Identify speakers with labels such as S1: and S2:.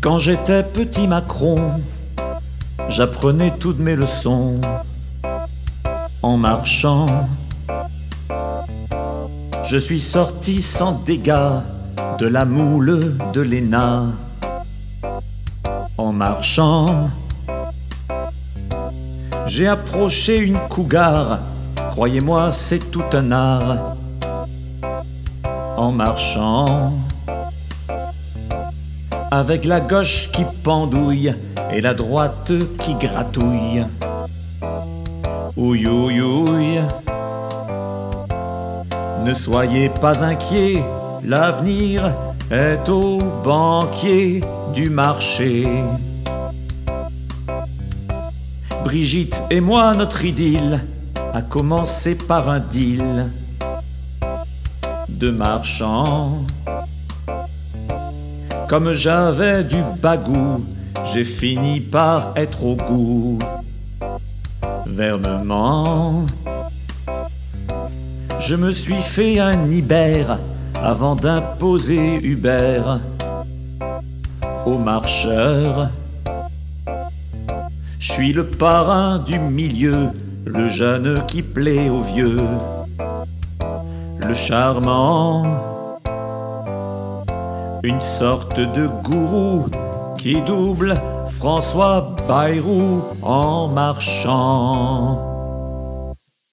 S1: Quand j'étais petit Macron, j'apprenais toutes mes leçons en marchant. Je suis sorti sans dégâts de la moule de l'ENA en marchant. J'ai approché une cougar, croyez-moi, c'est tout un art en marchant. Avec la gauche qui pendouille et la droite qui gratouille. Ouille, ouille. Ne soyez pas inquiets, l'avenir est au banquier du marché. Brigitte et moi, notre idylle a commencé par un deal de marchand. Comme j'avais du bagou, j'ai fini par être au goût. Vernement, je me suis fait un Ibère avant d'imposer Hubert aux marcheurs. Je suis le parrain du milieu, le jeune qui plaît aux vieux, le charmant, une sorte de gourou qui double François Bayrou en marchant.